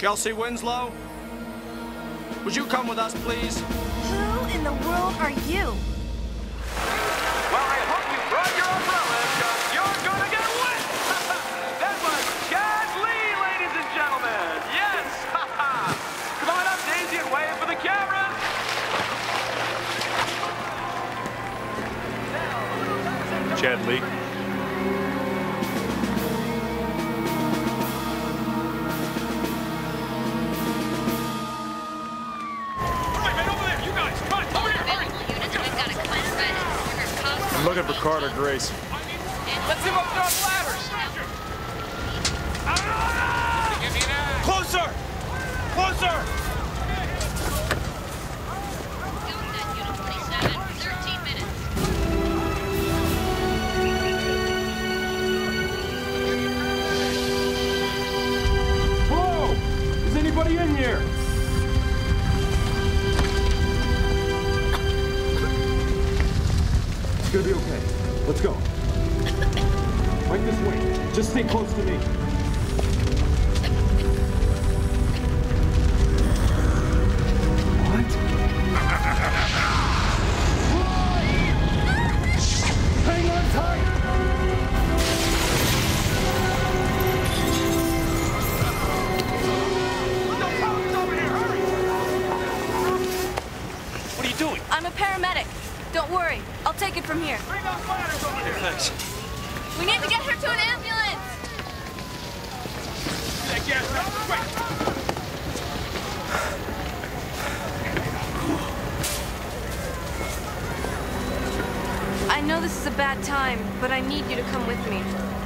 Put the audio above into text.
Kelsey Winslow? Would you come with us, please? Who in the world are you? Chad Lee. I'm looking for Carter Grayson. Let's see what's on ladders! Anybody in here? It's gonna be okay. Let's go. Right this way. Just stay close to me. I'm a paramedic. Don't worry. I'll take it from here. bring those flyers over Thanks. We need to get her to an ambulance. I know this is a bad time, but I need you to come with me.